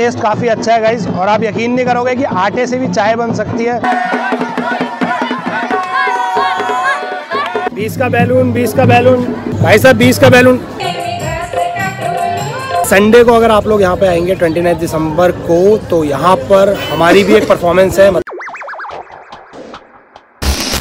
Test काफ़ी अच्छा है गाइज़ और आप यकीन नहीं करोगे कि आटे से भी चाय बन सकती है। बीस का बैलून, बीस का बैलून। भाई साहब, बीस का बैलून। संडे को अगर आप लोग यहाँ पे आएँगे ट्वेंटी दिसंबर को तो यहाँ पर हमारी भी एक परफॉर्मेंस है।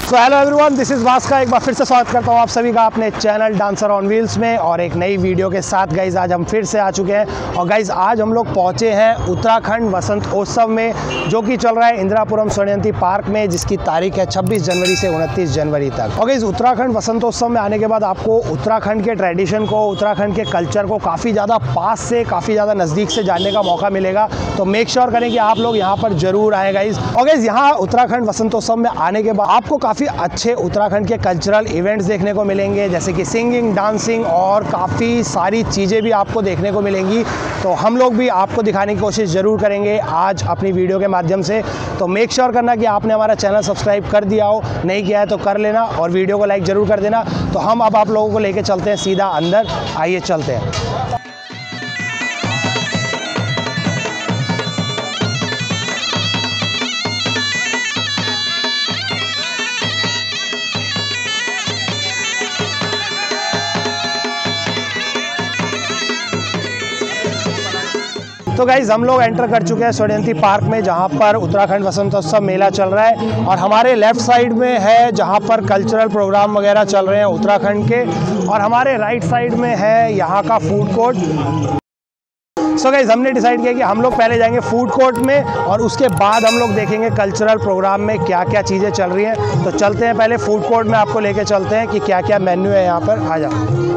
So hello everyone this is वास्का एक बार फिर से स्वागत करता हूँ आप सभी का अपने चैनल डांसर ऑन व्हील्स में और एक नई वीडियो के साथ। गाइज़ आज हम फिर से आ चुके हैं और गाइज़ आज हम लोग पहुँचे हैं उत्तराखंड वसंत उत्सव में, जो कि चल रहा है इंदिरापुरम स्वर्णयंती पार्क में, जिसकी तारीख है 26 जनवरी से 29 जनवरी तक। और गाइज़ उत्तराखंड वसंतोत्सव में आने के बाद आपको उत्तराखंड के ट्रेडिशन को, उत्तराखंड के कल्चर को काफ़ी ज़्यादा पास से, काफ़ी ज़्यादा नज़दीक से जानने का मौका मिलेगा। तो मेक श्योर करें कि आप लोग यहाँ पर ज़रूर आए गाइज़ और गाइज़ यहाँ उत्तराखंड वसंतोत्सव में आने के बाद आपको काफ़ी अच्छे उत्तराखंड के कल्चरल इवेंट्स देखने को मिलेंगे, जैसे कि सिंगिंग डांसिंग और काफ़ी सारी चीज़ें भी आपको देखने को मिलेंगी। तो हम लोग भी आपको दिखाने की कोशिश ज़रूर करेंगे आज अपनी वीडियो के माध्यम से। तो मेक श्योर करना कि आपने हमारा चैनल सब्सक्राइब कर दिया हो, नहीं किया है तो कर लेना और वीडियो को लाइक ज़रूर कर देना। तो हम अब आप लोगों को लेके चलते हैं सीधा अंदर, आइए चलते हैं। तो गाइज़ हम लोग एंटर कर चुके हैं स्वर्णयंती पार्क में, जहाँ पर उत्तराखंड वसंतोत्सव मेला चल रहा है। और हमारे लेफ़्ट साइड में है, जहाँ पर कल्चरल प्रोग्राम वगैरह चल रहे हैं उत्तराखंड के। और हमारे राइट साइड में है यहाँ का food court so so guys हमने डिसाइड किया कि हम लोग पहले जाएँगे फ़ूड कोर्ट में, और उसके बाद हम लोग देखेंगे कल्चरल प्रोग्राम में क्या क्या चीज़ें चल रही हैं। तो चलते हैं पहले फ़ूड कोर्ट में आपको लेके चलते हैं कि क्या क्या मेन्यू है यहाँ पर। आ जाओ।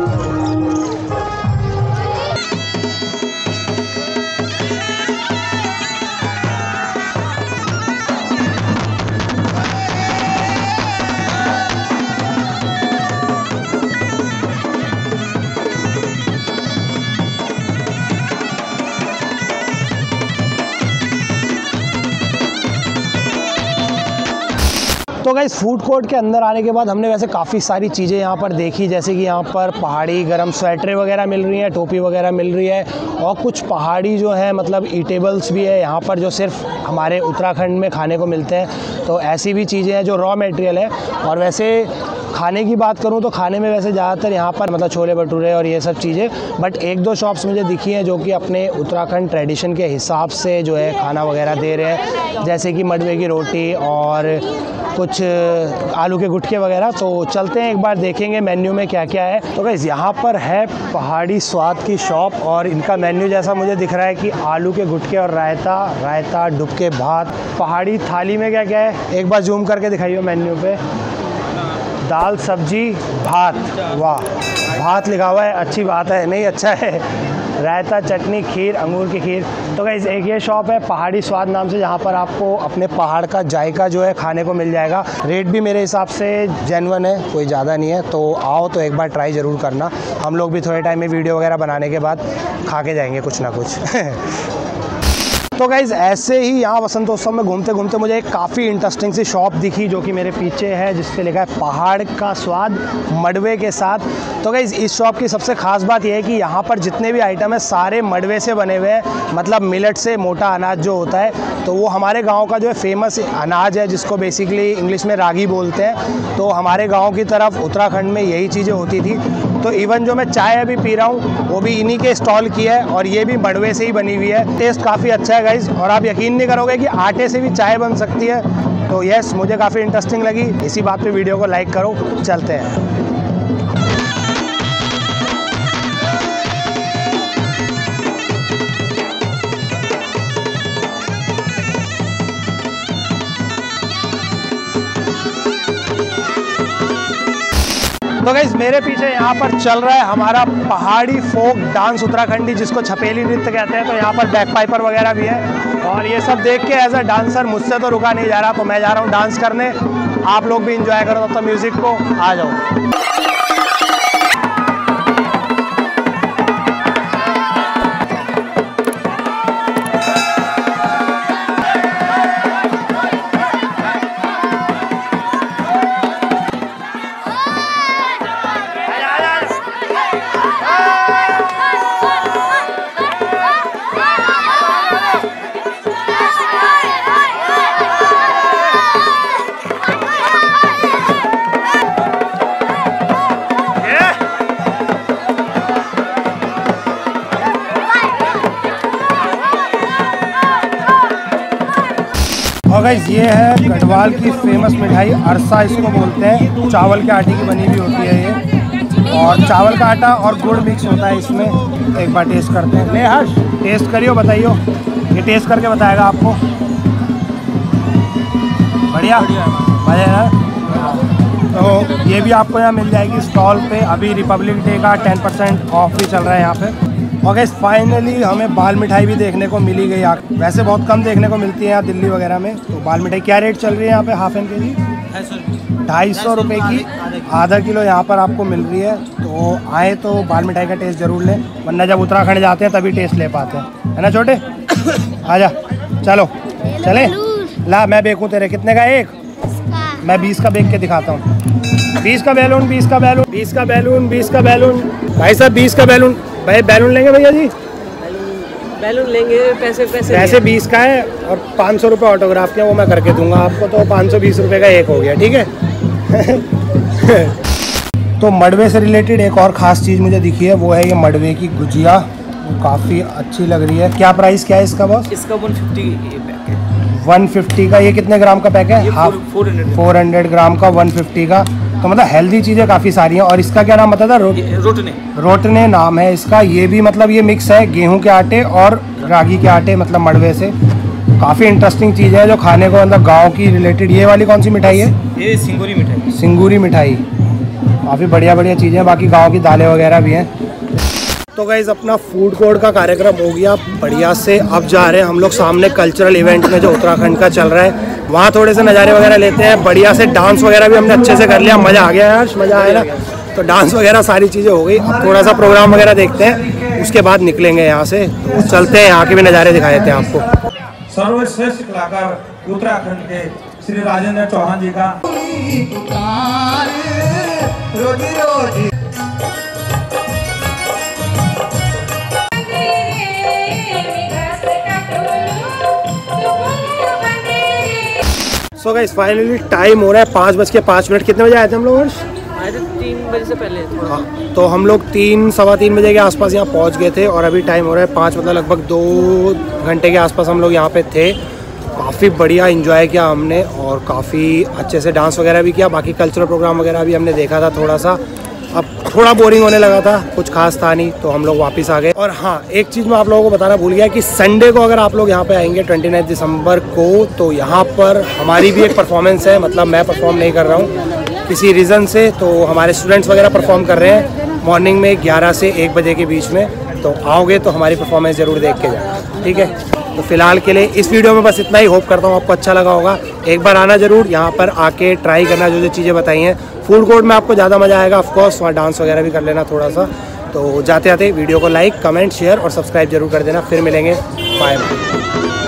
तो फ़ूड कोर्ट के अंदर आने के बाद हमने वैसे काफ़ी सारी चीज़ें यहाँ पर देखी, जैसे कि यहाँ पर पहाड़ी गर्म स्वेटरें वगैरह मिल रही हैं, टोपी वगैरह मिल रही है, और कुछ पहाड़ी जो है मतलब ईटेबल्स भी है यहाँ पर जो सिर्फ़ हमारे उत्तराखंड में खाने को मिलते हैं। तो ऐसी भी चीज़ें हैं जो रॉ मटेरियल है, और वैसे खाने की बात करूँ तो खाने में वैसे ज़्यादातर यहाँ पर मतलब छोले भटूरे और ये सब चीज़ें बट एक दो शॉप्स मुझे दिखी हैं जो कि अपने उत्तराखंड ट्रेडिशन के हिसाब से जो है खाना वगैरह दे रहे हैं। जैसे कि मडवे की रोटी और कुछ आलू के गुटके वगैरह। तो चलते हैं एक बार देखेंगे मेन्यू में क्या क्या है। तो गैस यहाँ पर है पहाड़ी स्वाद की शॉप और इनका मेन्यू जैसा मुझे दिख रहा है कि आलू के गुटके और रायता रायता, डुबके भात, पहाड़ी थाली में क्या क्या है। एक बार जूम करके दिखाइए मेन्यू पे। दाल, सब्ज़ी, भात। वाह, भात लिखा हुआ है, अच्छी बात है। नहीं अच्छा है। रायता, चटनी, खीर, अंगूर की खीर। तो गाइज़ एक ये शॉप है, पहाड़ी स्वाद नाम से, जहाँ पर आपको अपने पहाड़ का जायका जो है, खाने को मिल जाएगा। रेट भी मेरे हिसाब से जेनवन है, कोई ज़्यादा नहीं है। तो आओ तो एक बार ट्राई ज़रूर करना। हम लोग भी थोड़े टाइम में वीडियो वगैरह बनाने के बाद खा के जाएँगे कुछ ना कुछ। तो गाइज़ ऐसे ही यहाँ वसंतोत्सव में घूमते घूमते मुझे एक काफ़ी इंटरेस्टिंग सी शॉप दिखी जो कि मेरे पीछे है जिस पे लिखा है पहाड़ का स्वाद मडवे के साथ। तो गाइज़ इस शॉप की सबसे ख़ास बात यह है कि यहाँ पर जितने भी आइटम है, सारे मडवे से बने हुए हैं। मतलब मिलट से मोटा अनाज जो होता है तो वो हमारे गाँव का जो है फ़ेमस अनाज है, जिसको बेसिकली इंग्लिश में रागी बोलते हैं। तो हमारे गाँव की तरफ़ उत्तराखंड में यही चीज़ें होती थी। तो इवन जो मैं चाय अभी पी रहा हूँ, वो भी इन्हीं के स्टॉल की है और ये भी मडवे से ही बनी हुई है। टेस्ट काफ़ी अच्छा है गाइज़ और आप यकीन नहीं करोगे कि आटे से भी चाय बन सकती है। तो यस मुझे काफ़ी इंटरेस्टिंग लगी। इसी बात पे वीडियो को लाइक करो। चलते हैं। तो गाइज़ मेरे पीछे यहाँ पर चल रहा है हमारा पहाड़ी फोक डांस उत्तराखंडी, जिसको छपेली नृत्य कहते हैं। तो यहाँ पर बैक पाइपर वगैरह भी है। और ये सब देख के एज अ डांसर मुझसे तो रुका नहीं जा रहा तो मैं जा रहा हूँ डांस करने। आप लोग भी इंजॉय करो तो म्यूज़िक को, आ जाओ। गाइस ये है गढ़वाल की फ़ेमस मिठाई अरसा इसको बोलते हैं। चावल के आटे की बनी हुई होती है ये। और चावल का आटा और गुड़ मिक्स होता है इसमें। एक बार टेस्ट करते हैं। ले हर्ष टेस्ट करियो बताइयो। ये टेस्ट करके बताएगा आपको। बढ़िया। मज़े है। तो ये भी आपको यहाँ मिल जाएगी स्टॉल पे। अभी रिपब्लिक डे का टेन परसेंट ऑफ़ भी चल रहा है यहाँ पे। और गैस फाइनली हमें बाल मिठाई भी देखने को मिली गई यहाँ वैसे बहुत कम देखने को मिलती है यहाँ दिल्ली वगैरह में। तो बाल मिठाई क्या रेट चल रही है यहाँ पे हाफ़ एन के जी ढाई सौ रुपये की आधा किलो यहाँ पर आपको मिल रही है। तो आए तो बाल मिठाई का टेस्ट ज़रूर लें। वरना जब उत्तराखंड जाते हैं तभी टेस्ट ले पाते हैं। है ना छोटे? आजा, चलो, चले। ला, मैं बेकूँ तेरे। कितने का एक? मैं बीस का बेच के दिखाता हूँ। बीस का बैलून, बीस का बैलून, बीस का बैलून, बीस का बैलून। भाई साहब, बीस का बैलून। भाई बैलून लेंगे भैया जी? बैलून लेंगे पैसे पैसे पैसे बीस का है और पाँच सौ रुपये ऑटोग्राफ के वो मैं करके दूँगा आपको तो पाँच सौ बीस रुपये का एक हो गया ठीक है? तो मडवे से रिलेटेड एक और ख़ास चीज़ मुझे दिखी है वो है ये मडवे की गुजिया। वो काफ़ी अच्छी लग रही है। क्या प्राइस क्या है इसका बॉस इसका वन फिफ्टी वन फिफ्टी का ये कितने ग्राम का पैक है? Half four hundred gram. का वन फिफ्टी का। तो मतलब हेल्दी चीज़ें काफ़ी सारी हैं। और इसका क्या नाम बता था? रो, रोटने। रोटने नाम है इसका। ये भी मतलब ये मिक्स है गेहूँ के आटे और रागी के आटे मतलब मड़वे से। काफ़ी इंटरेस्टिंग चीज़ है जो खाने को मतलब गाँव की रिलेटेड ये वाली कौन सी मिठाई है? ये सिंगूरी मिठाई। सिंगूरी मिठाई। काफ़ी बढ़िया बढ़िया चीज़ें बाकी गाँव की दालें वगैरह भी हैं। तो गाइज़ अपना फ़ूड कोर्ट का कार्यक्रम हो गया बढ़िया से। अब जा रहे हैं हम लोग सामने कल्चरल इवेंट में जो उत्तराखंड का चल रहा है। वहाँ थोड़े से नज़ारे वगैरह लेते हैं। बढ़िया से डांस वगैरह भी हमने अच्छे से कर लिया। मज़ा आ गया यार मज़ा आया ना। तो डांस वगैरह सारी चीज़ें हो गई। अब थोड़ा सा प्रोग्राम वगैरह देखते हैं। उसके बाद निकलेंगे यहाँ से। तो चलते हैं यहाँ के भी नज़ारे दिखा देते हैं आपको। सर्वश्रेष्ठ कलाकार उत्तराखंड के श्री राजेंद्र चौहान जी का। सो गाइस फाइनली टाइम हो रहा है पाँच बज के पाँच मिनट। कितने बजे आए थे हम लोग हर्ष? आए थे तीन बजे से पहले हाँ तो हम लोग तीन सवा तीन बजे के आसपास यहाँ पहुँच गए थे और अभी टाइम हो रहा है पाँच मतलब लगभग दो घंटे के आसपास हम लोग यहाँ पे थे। काफ़ी बढ़िया इन्जॉय किया हमने और काफ़ी अच्छे से डांस वगैरह भी किया। बाकी कल्चरल प्रोग्राम वगैरह भी हमने देखा था थोड़ा सा। अब थोड़ा बोरिंग होने लगा था, कुछ खास था नहीं तो हम लोग वापस आ गए। और हाँ एक चीज़ मैं आप लोगों को बताना भूल गया कि संडे को अगर आप लोग यहाँ पे आएँगे ट्वेंटी दिसंबर को तो यहाँ पर हमारी भी एक परफॉर्मेंस है मतलब मैं परफॉर्म नहीं कर रहा हूँ किसी रीज़न से तो हमारे स्टूडेंट्स वगैरह परफॉर्म कर रहे हैं मॉर्निंग में 11 से एक बजे के बीच में तो आओगे तो हमारी परफॉर्मेंस ज़रूर देख के जाए ठीक है? तो फ़िलहाल के लिए इस वीडियो में बस इतना ही। होप करता हूँ आपको अच्छा लगा होगा। एक बार आना ज़रूर, यहाँ पर आके ट्राई करना जो जो चीज़ें बताई हैं। फ़ूड कोर्ट में आपको ज़्यादा मज़ा आएगा ऑफकोर्स वहाँ डांस वगैरह भी कर लेना थोड़ा सा तो जाते आते वीडियो को लाइक कमेंट शेयर और सब्सक्राइब ज़रूर कर देना। फिर मिलेंगे। Bye bye